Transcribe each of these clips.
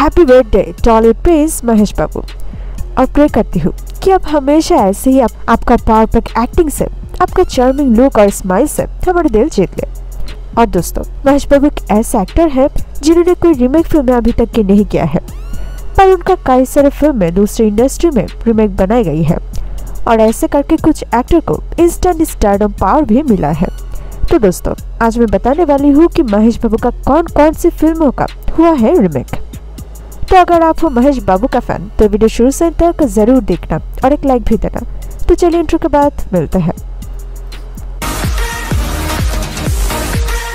Happy birthday Tolly prince Mahesh Babu और pray करती हूँ कि आप हमेशा ऐसे ही आप, आपका पावर पैक एक्टिंग से आपका चार्मिंग लुक और स्माइल से हमारे दिल जीत ले। और दोस्तों महेश बाबू एक ऐसे एक्टर है जिन्होंने कोई रीमेक फ़िल्म अभी तक की नहीं किया है। पर उनका कई सारे फ़िल्म दूसरी इंडस्ट्री में रीमेक बनाई गई है। और ऐसे करके कुछ एक्टर को इंस्टेंट स्टारडम पावर भी मिला है। तो दोस्तों आज मैं बताने वाली हूँ कि महेश बाबू का कौन कौन सी फ़िल्मों का हुआ है रिमेक तो अगर आप हो महेश बाबू का फ़ैन तो वीडियो शुरू से तक ज़रूर देखना और एक लाइक भी देना। तो चलिए इंट्रो के बाद मिलते हैं।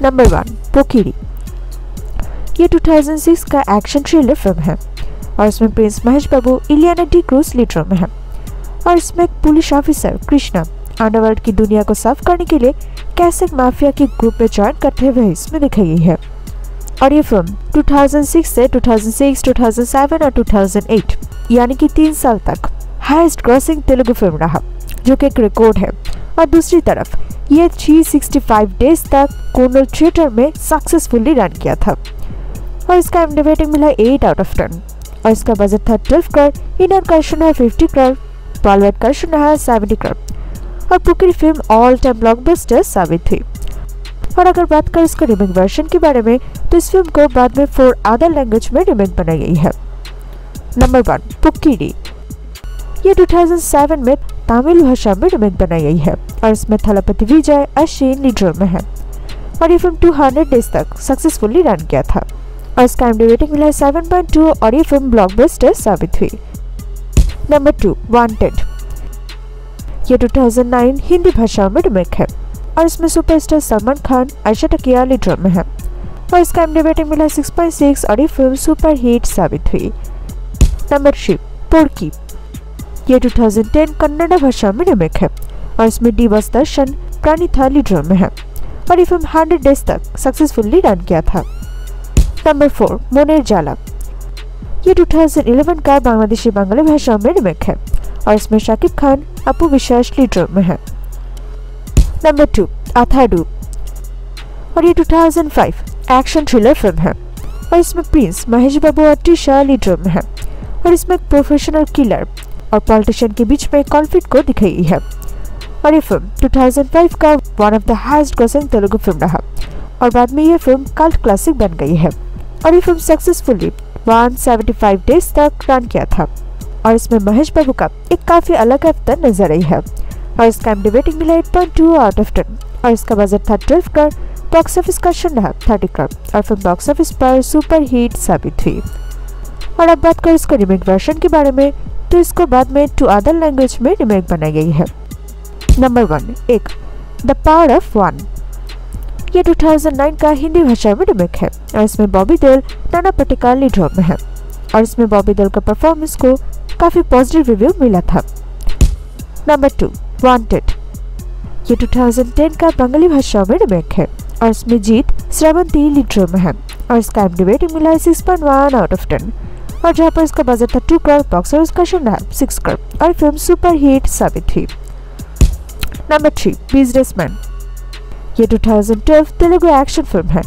नंबर वन पोकिरी ये 2006 का एक्शन थ्रिलर फ़िल्म है और इसमें Prince Mahesh Babu Ileana D'Cruz lead में है और इसमें एक पुलिस ऑफिसर कृष्णा अंडरवर्ल्ड की दुनिया को साफ़ करने के लिए कैसे माफिया के ग्रुप में ज्वाइन करते हुए इसमें दिखाई है। और ये फ़िल्म 2006 से 2006, 2007 और 2008 यानी कि तीन साल तक। हाईएस्ट क्रॉसिंग तेलुगु फ़िल्म रहा जो कि एक रिकॉर्ड है। और दूसरी तरफ़ ये 365 डेज़ तक कोनल थिएटर में सक्सेसफुली रन किया था। और इसका एम रेटिंग मिला 8 आउट ऑफ़ 10 और इसका बजट था 12 करोड़ इंडियन कलेक्शन है 50 करोड़ बॉलीवुड कलेक्शन है 70 करोड़ और पुकिर फ़िल्म ऑल टाइम ब्लॉकबस्टर साबित हुई। और अगर बात करें इसका रिमेक वर्जन के बारे में तो इस फ़िल्म को बाद में फोर अदर लैंग्वेज में रिमेक बनाई गई है। नंबर वन पुक्कीडी ये 2007 में तमिल भाषा में रिमेक बनाई गई है और इसमें थलपति विजय, अश्विन लीड रोल में है। और ये फ़िल्म 200 डेज़ तक सक्सेसफुली रन किया था। और इसका एमडी रेटिंग मिला है 7.2 और ये फ़िल्म ब्लॉकबस्टर साबित हुई। नंबर टू वांटेड ये 2009 हिंदी भाषा में रिमेक है। और इसमें सुपरस्टार सलमान खान अर्षा टकिया लीड रोल में है और इसका एमडी रेटिंग मिला 6.6 और ये फ़िल्म सुपर हिट साबित हुई। Number three Porki. ये 2010 कन्नड़ भाषा में रिमेक है और इसमें डीवास दर्शन प्राणिथा लीड रोल में है और ये फ़िल्म 100 डेज़ तक सक्सेसफुली रन किया था। नंबर फोर मोनेर जाला। ये 2011 का बांग्लादेशी बंगाली भाषा में रिमेक है और इसमें शाकिब खान, अपू विश्वास लीड रोल में है नंबर टू अथाडू और ये 2005 एक्शन थ्रिलर फ़िल्म है। और इसमें प्रिंस महेश बाबू और टिशा लीड में है। और इसमें एक प्रोफेशनल किलर और पॉलिटिशियन के बीच में कॉन्फ्लिक्ट को दिखाई है। और ये फ़िल्म 2005 का one of the highest grossing Telugu film रहा। और बाद में ये फ़िल्म कल्ट क्लासिक बन गई है। और ये फ़िल्म सक्सेसफुली 175 डेज़ तक रन किया था। और इसमें महेश बाबू का एक काफ़ी अलग अवतार नज़र आई है। और इसका एमडी रेटिंग मिला 8.2 आउट ऑफ़ 10 और इसका बजट था 12 करोड़ बॉक्स ऑफ़िस का रहा 30 करोड़ और फ़िल्म बॉक्स ऑफ़िस पर सुपर हिट साबित हुई और अब बात करें इसका रिमेक वर्जन के बारे में तो इसको बाद में टू अदर लैंग्वेज में रिमेक बनाई गई है। Number one Ek the power of one ये 2009 का हिंदी भाषा में रिमेक है और इसमें बॉबी देल नाना पटेकर लीड रोल में है। और इसमें बॉबी देल का परफॉर्मेंस को काफ़ी पॉजिटिव रिव्यू मिला था। नंबर टू वांटेड ये 2010 का बंगाली भाषा में रिमेक है। और इसमें जीत श्रवंती लीड में है। और इसका एमडी रेटिंग मिला है 6.1 आउट ऑफ़ 10 और जहाँ पर इसका बजट था टू करोड़ बॉक्स ऑफ़िस का रहा सिक्स करोड़ और फ़िल्म सुपर हिट साबित हुई। नंबर थ्री बिजनेसमैन ये 2012 तेलुगु एक्शन फ़िल्म है।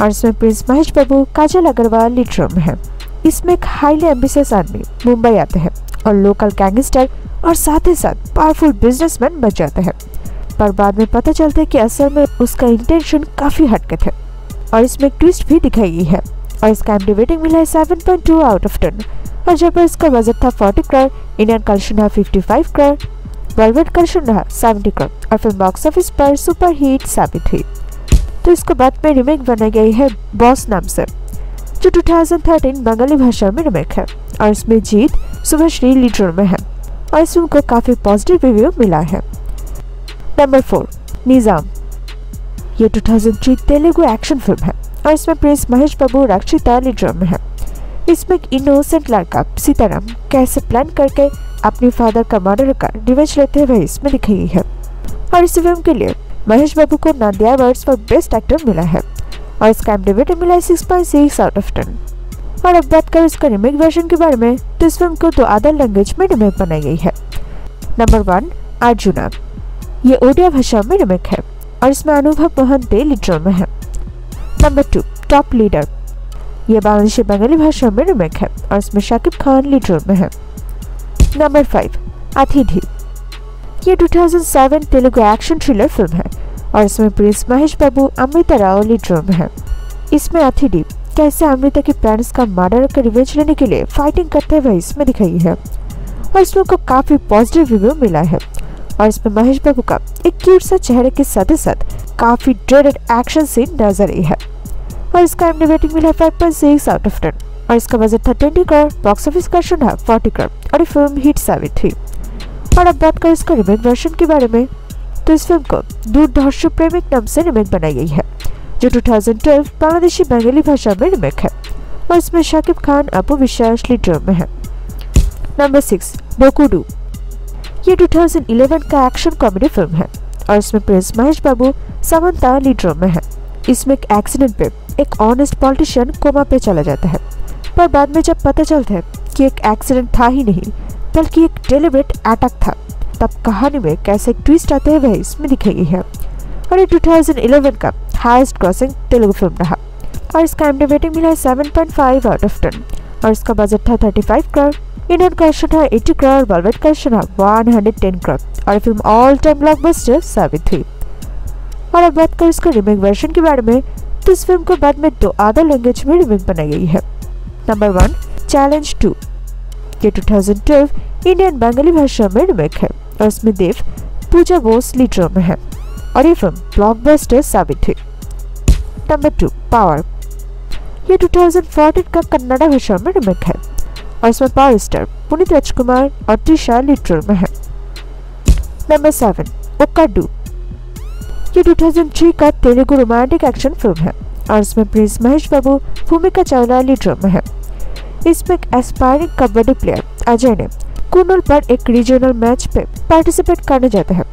और इसमें prince Mahesh Babu Kajal Agarwal lead role में है। इसमें एक हाईली एम्बिशियस आदमी मुंबई आते हैं। और लोकल गैंगस्टर और साथ ही साथ पावरफुल बिजनेसमैन बच जाते हैं। पर बाद में पता चलता है कि असल में उसका इंटेंशन काफ़ी हटके थे। और इसमें ट्विस्ट भी दिखाई गई है। और इसका एमडी रेटिंग मिला है 7.2 आउट ऑफ़ 10 और जब इसका बजट था 40 करोड़ इंडियन कलेक्शन रहा 55 करोड़ वर्ल्ड कलेक्शन रहा 70 करोड़ और फ़िल्म बॉक्स ऑफ़िस पर सुपर हिट साबित हुई। तो इसको बाद में रिमेक बनाई गई है बॉस नाम से, जो 2013 बंगाली भाषा में रिमेक है। और इसमें जीत सुभाश्री लीडर में है। और इस फ़िल्म को काफ़ी पॉजिटिव रिव्यू मिला है। नंबर फोर निज़ाम ये 2003 तेलुगु एक्शन फ़िल्म है और इसमें प्रिंस महेश बाबू रक्षिता लीडर में है। इसमें एक इनोसेंट लड़का, सीताराम, कैसे प्लान करके अपने फादर का मर्डर का रिवेंज लेते हुए इसमें दिखाई है। और इस फ़िल्म के लिए महेश बाबू को Nandi awards for best actor मिला है और इसका एमडी मिला है six point six out of ten और अब बात करें इसका रिमेक वर्जन के बारे में तो इस फ़िल्म को दो अदर लैंग्वेज में रिमेक बनाई गई है। नंबर वन अर्जुना ये ओडिया भाषा में रिमेक है, और इसमें अनुभव मोहंते लीडर में है। नंबर टू टॉप लीडर ये बांग्लादेशी बंगाली भाषा में रिमेक है, और इसमें शाकिब खान लीड में है। नंबर फाइव अतिथि ये 2007 तेलुगु एक्शन थ्रिलर फ़िल्म है, और इसमें प्रिंस महेश बाबू अमृता राव लीड में है। इसमें अतिथि कैसे अमृता के पेरेंट्स का मर्डर का रिवेंज लेने के लिए फाइटिंग करते हुए इसमें दिखाई है। और इसमें को काफ़ी पॉजिटिव रिव्यू मिला है। और इसमें महेश बाबू का एक क्यूट सा चेहरे के साथ साथ काफ़ी ड्रेडेड एक्शन सीन नज़र आई है। और इसका एम रेटिंग मिला five point six out of ten और इसका बजट था twenty crore box office collection है फोर्टी करोड़ और ये फ़िल्म हिट साबित हुई। और अब बात करें इसका रिमेक वर्जन के बारे में तो इस फ़िल्म को दूरदर्शी प्रेमिक नाम से रिमेक बनाई गई है। जो 2012 बांग्लादेशी बंगाली भाषा में रिमेक है और इसमें शाकिब खान अपू विश्वास लीडर में है। नंबर सिक्स बोकुडू ये 2011 का एक्शन कॉमेडी फ़िल्म है और इसमें प्रिंस महेश बाबू, समंता लीडर में है। इसमें एक एक्सीडेंट पे एक ऑनेस्ट पॉलिटिशियन कोमा पे चला जाता है। पर बाद में जब पता चलता है कि एक एक्सीडेंट था ही नहीं, बल्कि एक डेलिब्रेट अटैक था, तब कहानी में कैसे ट्विस्ट आते हैं वह इसमें दिखाई है। और ये 2011 का हाईएस्ट क्रॉसिंग तेलुगु फ़िल्म रहा। और इसका एम रेटिंग मिला है 7.5 आउट ऑफ़ 10 और इसका बजट था 35 करोड़ इंडियन कलेक्शन था 80 करोड़ बॉलीवुड कलेक्शन था 110 करोड़ और फ़िल्म ऑल टाइम ब्लॉकबस्टर साबित हुई। और अब बात करें इसका रिमेक वर्जन के बारे में तो इस फ़िल्म को बाद में दो अदर लैंग्वेज में रिमेक बनाई गई है। नंबर वन चैलेंज टू ये 2012 इंडियन बंगाली भाषा में रिमेक है। और इसमें देव पूजा बोस लीडर में है। और ये फ़िल्म ब्लॉकबस्टर साबित हुई। नंबर टू पावर ये 2014 का कन्नड़ा भाषा में रिमेक है। और इसमें पावर स्टार पुनीत राजकुमार और त्रिशा लिटरल में है। नंबर सेवन ओकाडू ये 2003 का तेलुगु रोमांटिक एक्शन फ़िल्म है। और इसमें प्रिंस महेश बाबू भूमिका चावला लीडर में है। इसमें एक एस्पायरिंग कबड्डी प्लेयर अजय ने कुनल पर एक रीजनल मैच पे पार्टिसिपेट करने जाते हैं।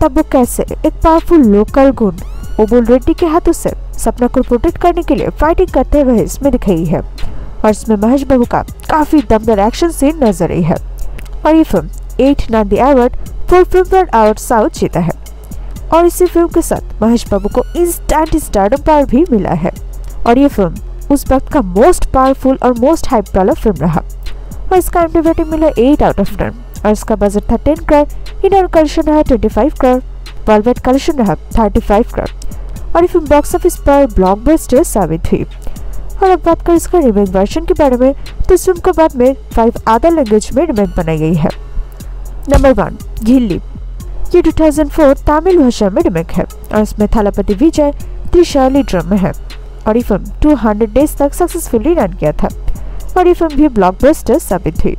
तब वो कैसे एक पावरफुल लोकल गुण ओबुल रेड्डी के हाथों से सपना को प्रोटेक्ट करने के लिए फाइटिंग करते हुए इसमें दिखाई है। और इसमें महेश बाबू का काफ़ी दमदार एक्शन सीन नज़र आई है। और ये film eight Nandi award for film award south जीता है। और इसी फ़िल्म के साथ महेश बाबू को इंस्टेंट स्टार्डम पावर भी मिला है। और ये फ़िल्म उस वक्त का मोस्ट पावरफुल और मोस्ट हाइप वाला फ़िल्म रहा। और इसका रेटिंग मिला एट आउट ऑफ़ टेन और इसका बजट था टेन करोड़ इंडियन कलेक्शन रहा twenty five crore world collection रहा थर्टी फाइव करोड़ और फ़िल्म बॉक्स ऑफ़िस पर ब्लॉकबस्टर साबित हुई। और अब बात करें इसका रिमेक वर्जन के बारे में तो फ़िल्म को बाद में फाइव अदर लैंग्वेज में रिमेक बनाई गई है। नंबर वन घिल्ली ये 2004 तमिल भाषा में रिमेक है। और इसमें थालापति विजय त्रिशा लीडर में है। और ये फ़िल्म 200 डेज़ तक सक्सेसफुली रन किया था। और ये फ़िल्म भी ब्लॉकबस्टर साबित हुई।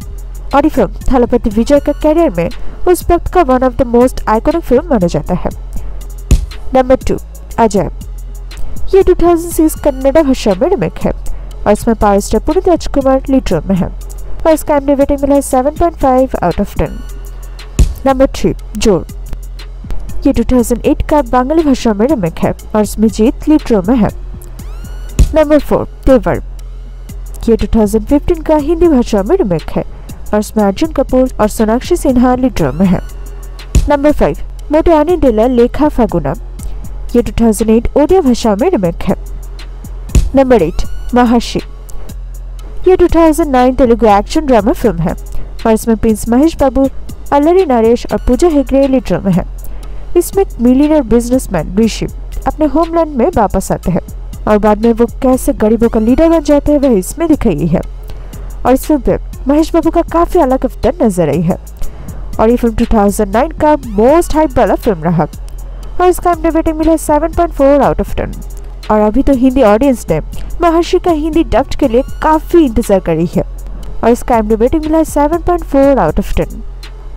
और फ़िल्म थलपति विजय का कैरियर में उस वक्त का one of the most iconic film माना जाता है। नंबर टू अजय ये 2006 कन्नड़ा भाषा में रिमेक है और इसमें power star Puneeth Rajkumar leader में है और इसका एम रेटिंग मिला है 7.5 आउट ऑफ़ 10 नंबर थ्री ज़ोर ये 2008 का बंगाली भाषा में रिमेक है और इसमें जीत लीडर में है। नंबर फोर तेवर ये 2015 का हिंदी भाषा में रिमेक है इसमें अर्जुन कपूर और सोनाक्षी सिन्हा लीडर में है। नंबर फाइव मोटियानी डिलर लेखा फागुना। ये 2008 ओडिया भाषा में रिमेक है। नंबर एट महर्षि ये 2009 तेलुगु एक्शन ड्रामा फ़िल्म है और इसमें प्रिंस महेश बाबू अल्लरी नरेश और पूजा हेगड़े लीडर में है। इसमें मिलीनियर बिजनेसमैन ऋषि अपने होमलैंड में वापस आते हैं और बाद में वो कैसे गरीबों का लीडर बन जाते हैं, वह इसमें दिखाई है। और इस फ़िल्म महेश बाबू का काफ़ी अलग अवतार नज़र आई है। और ये फ़िल्म 2009 का मोस्ट हाइप वाला फ़िल्म रहा। और इसका एम रेटिंग मिला 7.4 आउट ऑफ़ 10 और अभी तो हिंदी ऑडियंस ने महर्षि का हिंदी डब्ड के लिए काफ़ी इंतज़ार करी है। और इसका एम रेटिंग मिला 7.4 आउट ऑफ़ 10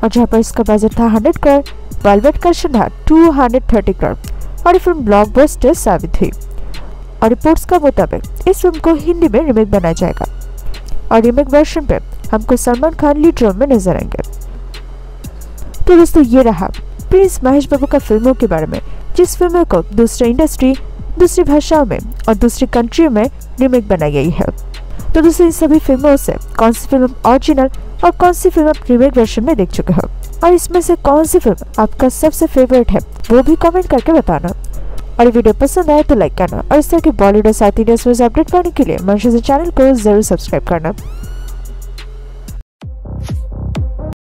और जहाँ पर इसका बजट था 100 करोड़ वेलवेट कलेक्शन था 230 करोड़ और ये फ़िल्म ब्लॉकबस्टर साबित हुई। और रिपोर्ट्स का मुताबिक इस फ़िल्म को हिंदी में रिमेक बनाया जाएगा। और रिमेक वर्जन पे हमको सलमान खान लीड रोल में नज़र आएँगे। तो दोस्तों, ये रहा प्रिंस महेश बाबू का फ़िल्मों के बारे में, जिस फ़िल्मों को दूसरे इंडस्ट्री दूसरी भाषाओं में और दूसरी कंट्री में रिमेक बनाई गई है। तो दोस्तों, इन सभी फ़िल्मों से कौन सी फ़िल्म ओरिजिनल और कौन सी फ़िल्म आप रिमेक वर्जन में देख चुके हो? और इसमें से कौन सी फ़िल्म आपका सबसे फेवरेट है, वो भी कमेंट करके बताना। और वीडियो पसंद आए तो लाइक करना और इस तरह की बॉलीवुड और साउथ इंडिया अपडेट पाने के लिए मंशा चैनल को ज़रूर सब्सक्राइब करना।